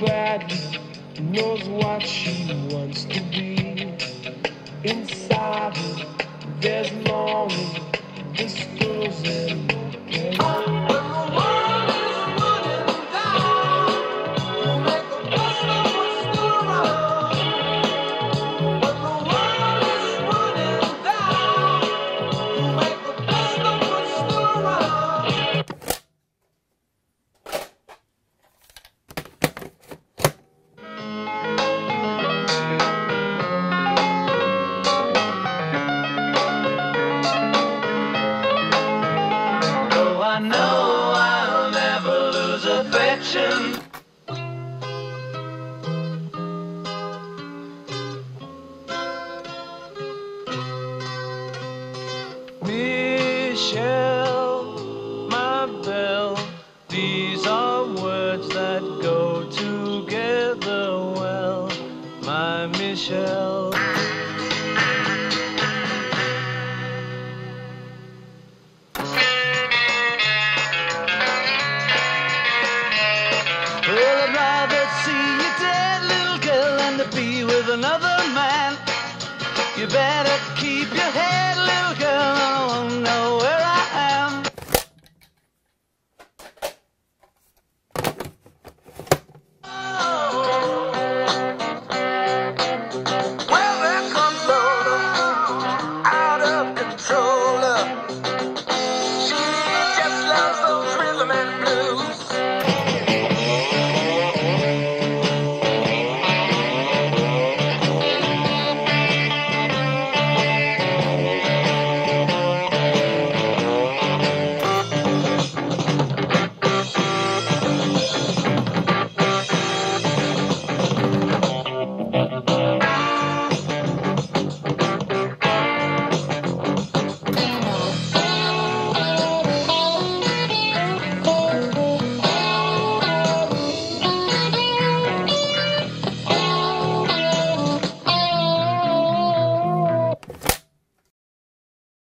bad knows what she wants to be inside. I know I'll never lose affection. Michelle, my belle, these are words that go together well, my Michelle. You better keep your head, little girl.